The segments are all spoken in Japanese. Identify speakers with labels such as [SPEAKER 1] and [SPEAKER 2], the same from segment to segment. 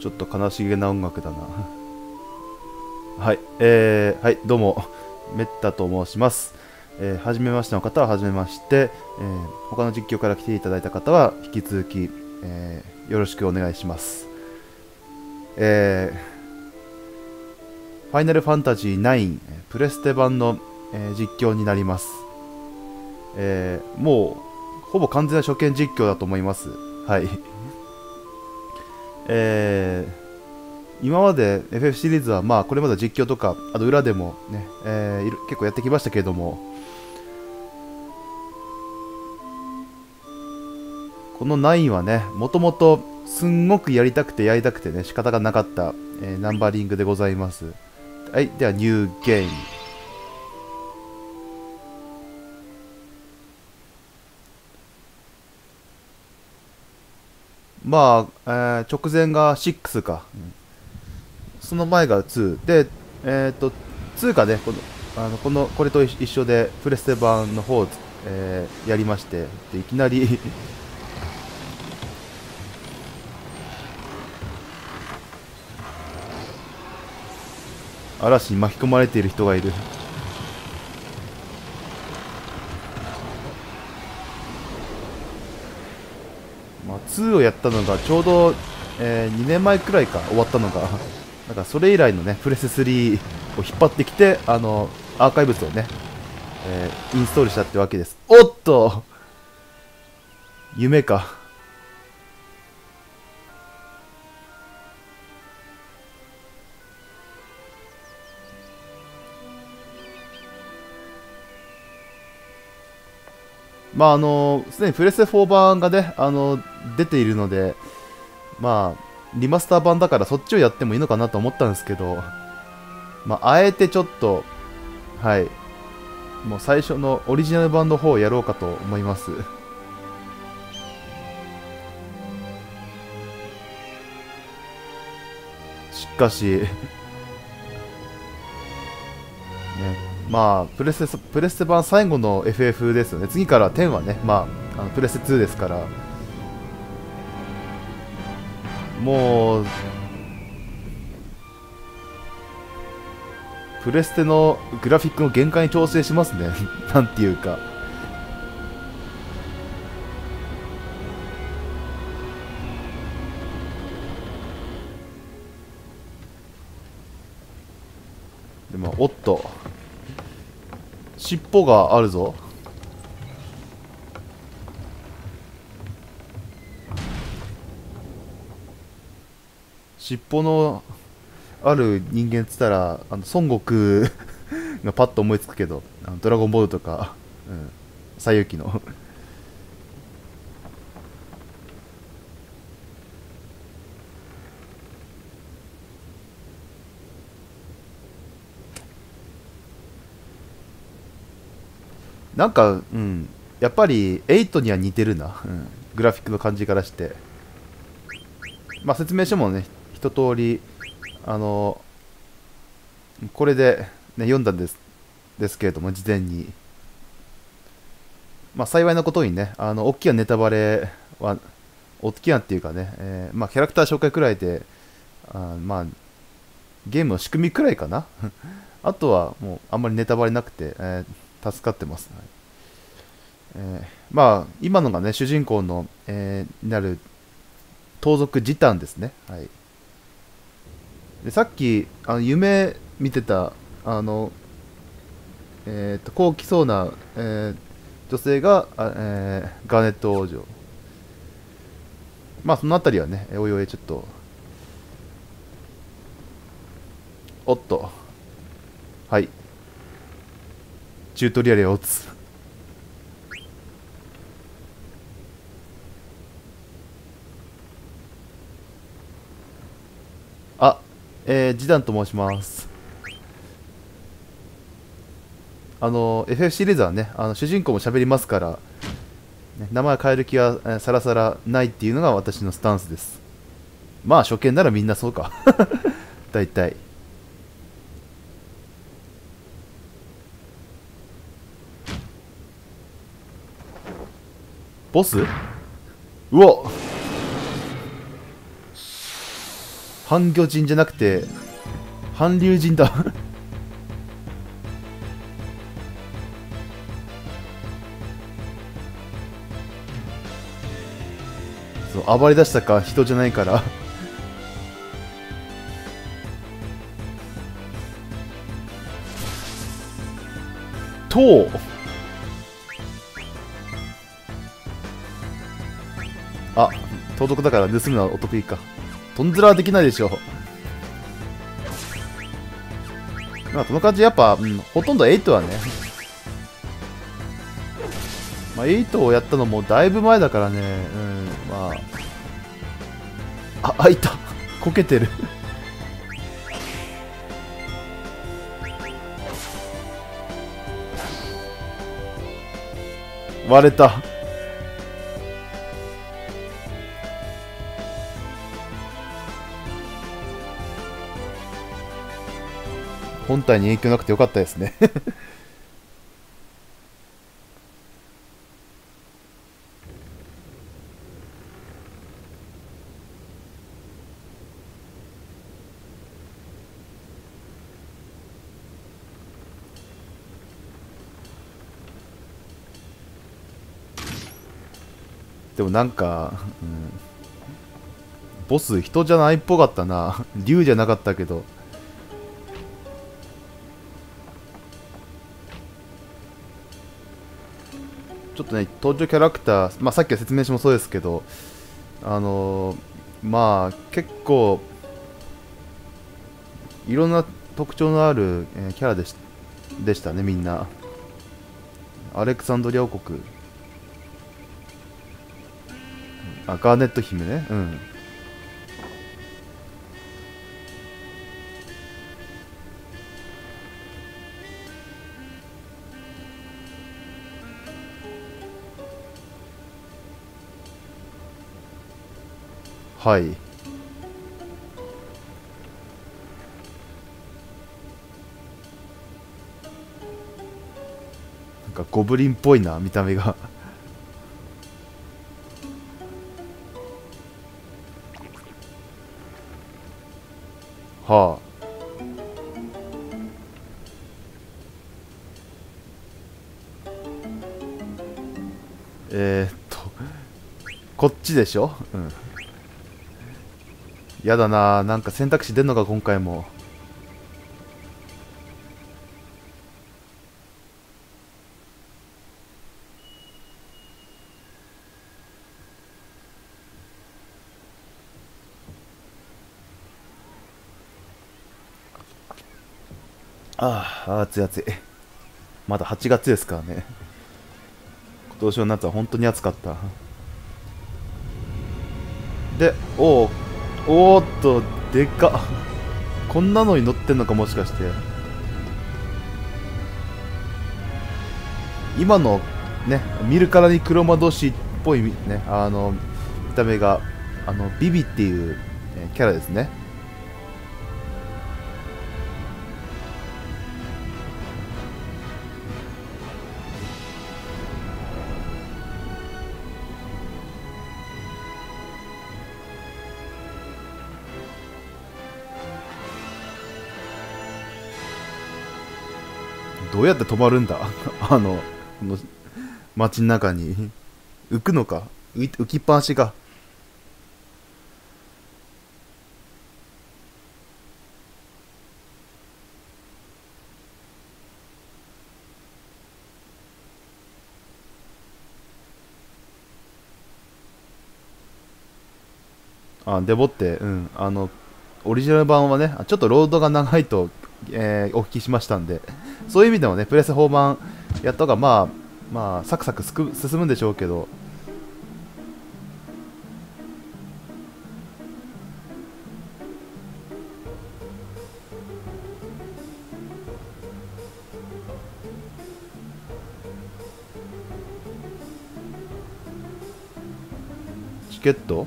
[SPEAKER 1] ちょっと悲しげな音楽だな はいえー、はいどうもメッタと申しますえー、初めましての方は初めまして、えー、他の実況から来ていただいた方は引き続き、えー、よろしくお願いします。えー、ファイナルファンタジー9プレステ版の、えー、実況になります。えー、もうほぼ完全な初見実況だと思います。はい。えー、今まで FF シリーズはまあこれまで実況とかあと裏でもね、えー、結構やってきましたけれどもこの9はね、もともとすんごくやりたくてやりたくてね、仕方がなかった、えー、ナンバリングでございます。はい、ではニューゲーム。まあ、えー、直前が6か、うん、その前が2で、えっ、ー、と2かねこのあのこのこれと一緒でプレステ版の方を、えー、やりましてでいきなり 嵐に巻き込まれている人がいる。2をやったのがちょうど、えー、2年前くらいか終わったのがなんかそれ以来のねプレス3を引っ張ってきてあのアーカイブスをね、えー、インストールしたってわけです。おっと！夢か。まああのすでにプレステ4版がねあの出ているのでまあリマスター版だからそっちをやってもいいのかなと思ったんですけどまああえてちょっとはいもう最初のオリジナル版の方をやろうかと思います。しかし ね。まあプレステプレステ版最後の FF ですよね。次から10はね、まあ、あのプレステ2ですから。もうプレステのグラフィックの限界に調整しますね。なんていうか。でもおっと。尻尾があるぞ。尻尾のある人間っつったらあの孫悟空がパッと思いつくけどあのドラゴンボールとか、うん、西遊記の。なんか、うん、やっぱり8には似てるな、うん、グラフィックの感じからして。まあ、説明書もね、一通り、あの、これで、ね、読んだんですですけれども、事前に。まあ、幸いなことにね、あの、大きなネタバレは、大きなっていうかね、えー、まあ、キャラクター紹介くらいで、あまあ、ゲームの仕組みくらいかな。あとは、もう、あんまりネタバレなくて、えー助かってます、はいえー、まあ今のがね主人公の、えー、になる盗賊ジタンですね、はい、でさっきあの夢見てたあのえっ、ー、とこう来そうな、えー、女性があ、えー、ガーネット王女。まあそのあたりはねおいおいちょっとおっと。はい。チュートリアルをつあえー、ジダンと申します。あの FF シリーズはねあの主人公も喋りますから、ね、名前変える気は、え、さらさらないっていうのが私のスタンスです。まあ初見ならみんなそうか。大体。ボス？うわ半魚人じゃなくて韓流人だ。そう暴れ出したか人じゃないから。とあ盗賊だから盗むのはお得意か。トンズラはできないでしょ。うまあこの感じやっぱ、うん、ほとんど8はね。まあ8をやったのもだいぶ前だからね。うんまああ開いた。こけてる。割れた。本体に影響なくてよかったですね。でもなんか、うん、ボス人じゃないっぽかったな。竜じゃなかったけど。ちょっとね登場キャラクター、まあ、さっきの説明書もそうですけどあの、まあ結構いろんな特徴のある、えー、キャラでしでしたねみんな。アレクサンドリア王国。あガーネット姫ね。うん。はい。なんかゴブリンっぽいな見た目が。はあ。えー、っとこっちでしょ？うん。やだな。なんか選択肢出んのか今回も。ああ暑い暑い。まだ8月ですからね。今年の夏は本当に暑かった。でおおおーっとでか。こんなのに乗ってんのかもしかして。今のね見るからに黒魔導士っぽいねあの見た目があのビビっていう、キャラですね。どうやって止まるんだ？あの、この街の中に。浮くのか？浮きっぱなしが。あ、でもって、うん、あの、オリジナル版はね、ちょっとロードが長いとえー、お聞きしましたんで、そういう意味でもね、プレス4版やった方が、まあ、まあ、サクサク進むんでしょうけど、チケット？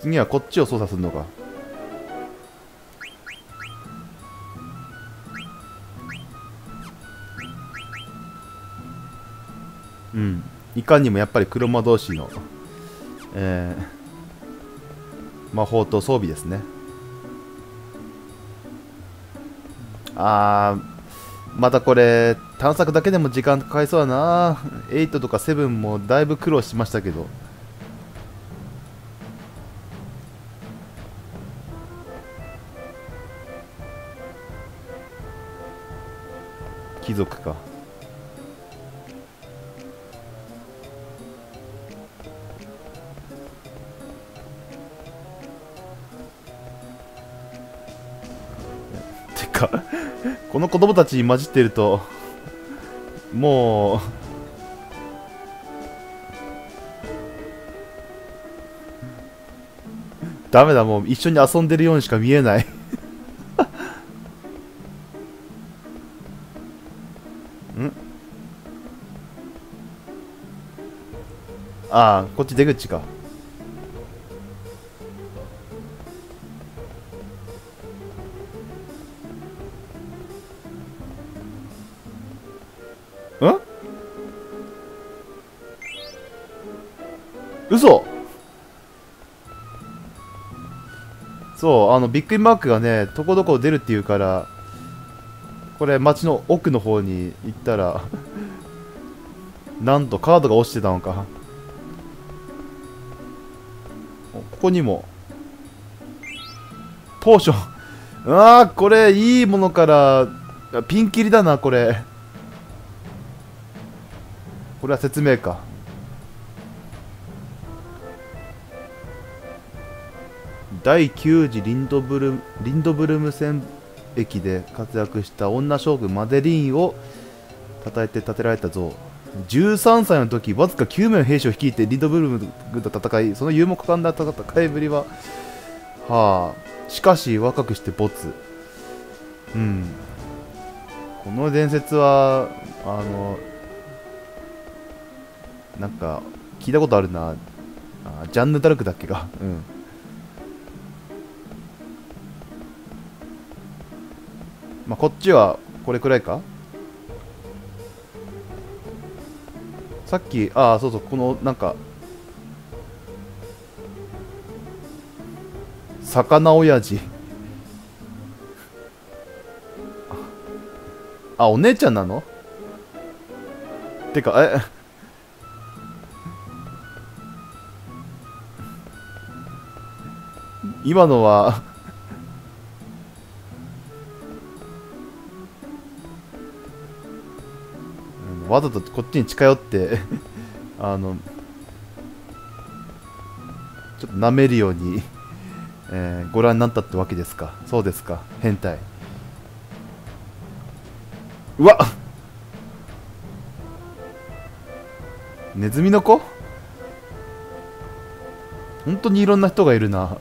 [SPEAKER 1] 次はこっちを操作するのか。うん。いかにもやっぱり車同士の、え魔法と装備ですね。あーまたこれ探索だけでも時間かかりそうだな。8とか7もだいぶ苦労しましたけど。貴族か。か。この子供たちに混じってるともうダメだもう一緒に遊んでるようにしか見えない。ああこっち出口か。そうあのびっくりマークがねとこどこ出るっていうからこれ街の奥の方に行ったらなんとカードが落ちてたのか。ここにもポーション。ああこれいいものからピンキリだなこれ。これは説明か。第9次リンドブルリンドブルム戦役で活躍した女将軍マデリーンを称えて建てられた像。13歳の時わずか9名の兵士を率いてリンドブルム軍と戦いその勇猛果敢な戦いぶりははあしかし若くして没。うん。この伝説はあのなんか聞いたことあるな。あジャンヌ・ダルクだっけか。うん。まあこっちはこれくらいか？さっきああそうそうこのなんか魚親父。あお姉ちゃんなの？てかえ？今のはわざとこっちに近寄って あのちょっと舐めるように、えーご覧になったってわけですか？そうですか？変態。うわっ！ネズミの子？本当にいろんな人がいるな。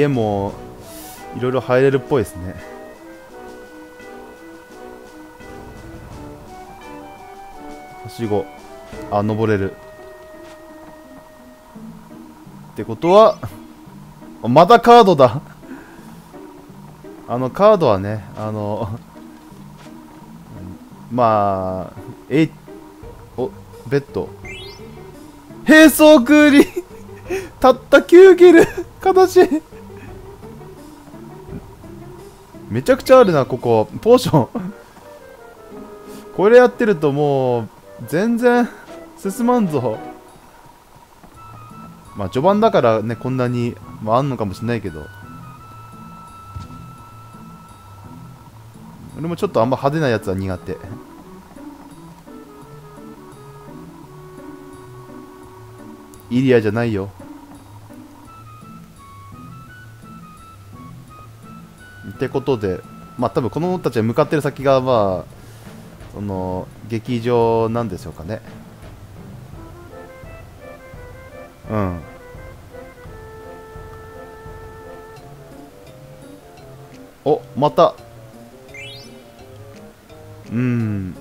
[SPEAKER 1] 家もいろいろ入れるっぽいですね。はしご。あ登れる。ってことはまたカードだ。あのカードはねあのまあえいおベッド。並走クリたった9ギル。悲しいめちゃくちゃあるなここ。ポーション。これやってるともう全然進まんぞ。まあ序盤だからねこんなに、まあ、あんのかもしれないけど。俺もちょっとあんま派手なやつは苦手。イリアじゃないよ。ってことでまあ多分この子たちが向かってる先がまあその劇場なんでしょうかね。うん。おまた。うん。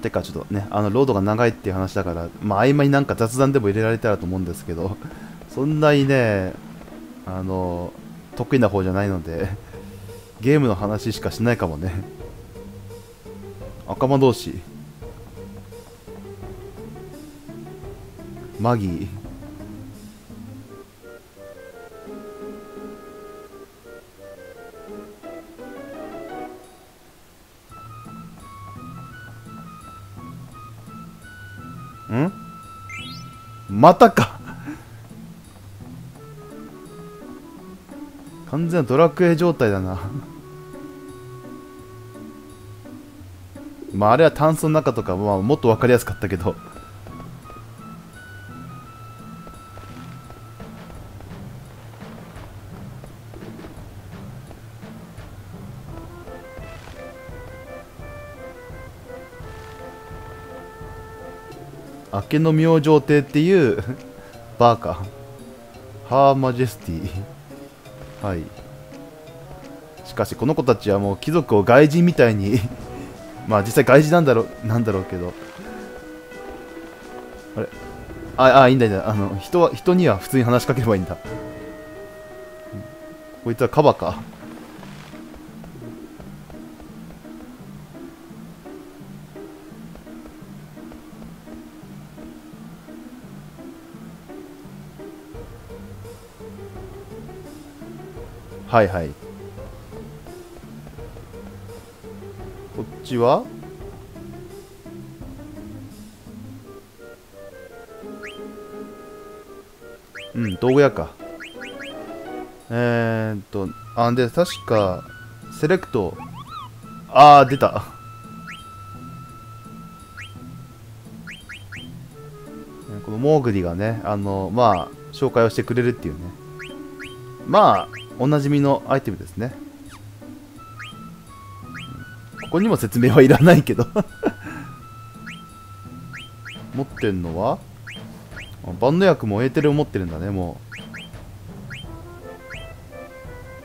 [SPEAKER 1] てかちょっとね、あの、ロードが長いっていう話だから、まあ、合間になんか雑談でも入れられたらと思うんですけど、そんなにね、あの、得意な方じゃないので、ゲームの話しかしないかもね。赤間同士。マギー。またか。完全なドラクエ状態だな。まああれは炭素の中とか、まあ、もっと分かりやすかったけど。けの明星亭っていうバーカ。ハーマジェスティはい。しかしこの子たちはもう貴族を外人みたいに まあ実際外人なんだろうなんだろうけど。あれ？ああいいんだいいんだ。あの人は人には普通に話しかければいいんだ、こいつはカバか。はいはい。こっちは？うん道具屋か。えー、っとあで確かセレクト。ああ出た。このモーグリがねあのまあ紹介をしてくれるっていうね。まあおなじみのアイテムですね。ここにも説明はいらないけど。持ってんのは万能薬もエーテルを持ってるんだねも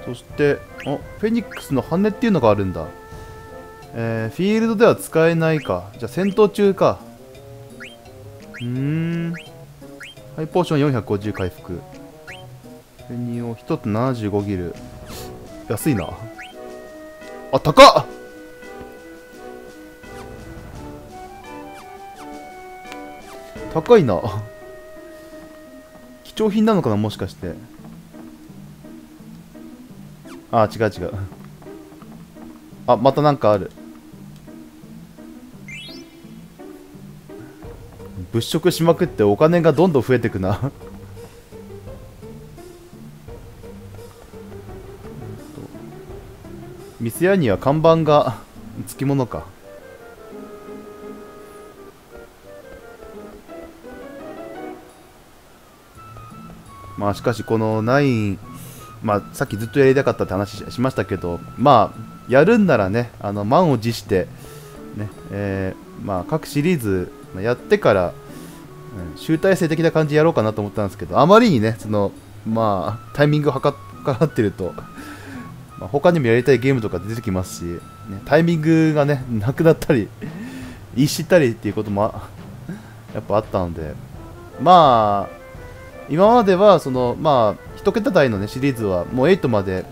[SPEAKER 1] う。そしてあフェニックスの羽っていうのがあるんだ。えー、フィールドでは使えないか。じゃあ戦闘中か。うん。ハイポーション450回復。フェニオ1つ75ギル。安いな。あ高っ！高いな。貴重品なのかなもしかして。あ違う違う。あまたなんかある。物色しまくってお金がどんどん増えてくな。店屋には看板がつきものか。まあしかしこの9まあさっきずっとやりたかったって話しましたけどまあやるんならねあの満を持してねえー、まあ各シリーズやってからうん集大成的な感じやろうかなと思ったんですけどあまりにねそのまあタイミングを測 ってるとまあ、他にもやりたいゲームとか出てきますし、ね、タイミングがね、なくなったり、言い知ったりっていうこともやっぱあったので、まあ、今までは、その、まあ、1桁台のね、シリーズはもう8まで、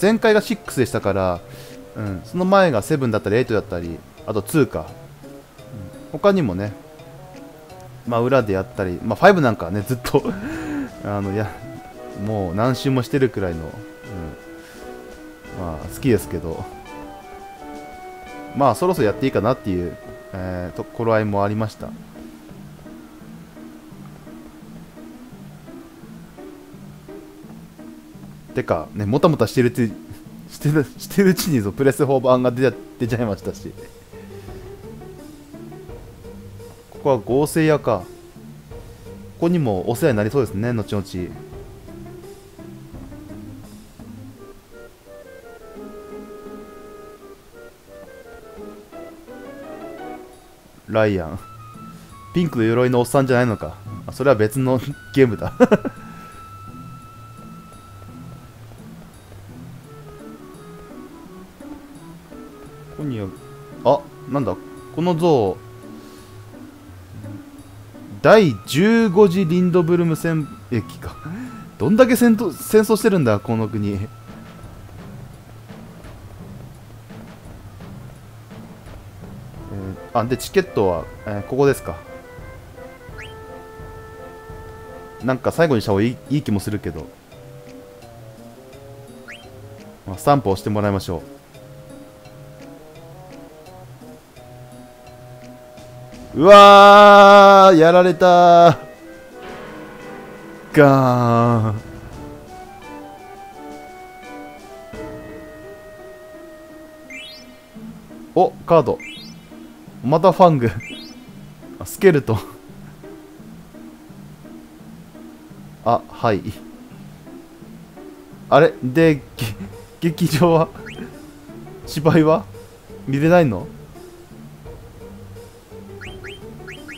[SPEAKER 1] 前回が6でしたから、うん、その前が7だったり8だったり、あと2か、うん、他にもね、まあ、裏でやったり、まあ、5なんかはね、ずっと あの、や、もう何周もしてるくらいの、まあ好きですけど。まあそろそろやっていいかなっていう、えー、と頃合いもありました。てかねもたもたしてるうち してるしてるうちにプレス4版が出出ちゃいましたし。ここは合成屋か。ここにもお世話になりそうですね後々。ライアン。ピンクの鎧のおっさんじゃないのか。それは別の ゲームだここにあ、なんだ。この像、第15次リンドブルム戦駅か。どんだけ戦闘戦争してるんだ、この国。あでチケットは、えーここですか。なんか最後にした方がいいいい気もするけど、まあ、スタンプを押してもらいましょう。うわーやられたー。ガーン。おカード。またファング。あスケルトン。あはい。あれ？で劇場は？芝居は？見れないの？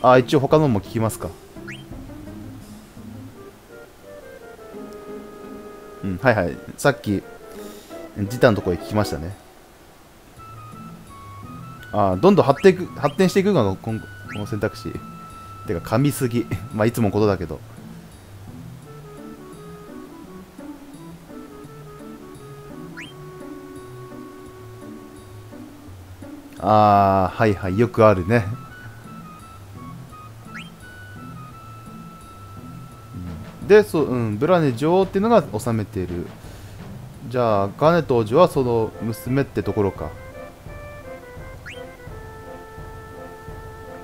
[SPEAKER 1] あ一応他のも聞きますか。うんはいはい。さっきジタのとこへ聞きましたね。あどんどん発展発展していくのがこのこの選択肢。てか噛みすぎ。まあいつもことだけど。ああはいはいよくあるね。でそう、うん、ブラネ女王っていうのが治めている。じゃあガネト王女はその娘ってところか。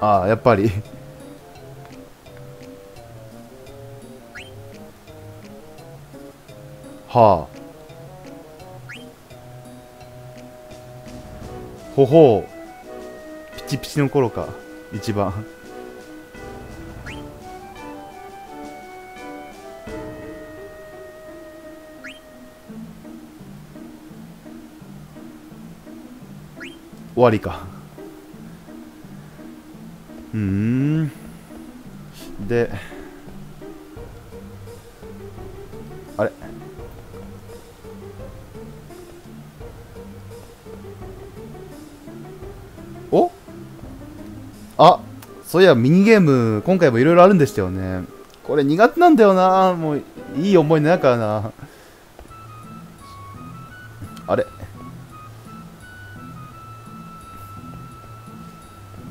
[SPEAKER 1] ああやっぱり。はあ。ほほう。ピチピチの頃か一番。終わりか。うん。であれ？お？あそういやミニゲーム今回もいろいろあるんでしたよね。これ苦手なんだよな。もういい思い出だからな。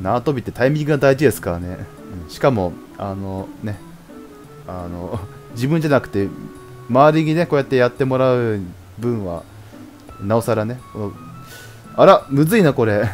[SPEAKER 1] 縄跳びってタイミングが大事ですからね、うん。しかもあのねあの 自分じゃなくて周りにねこうやってやってもらう分はなおさらねあらむずいなこれ。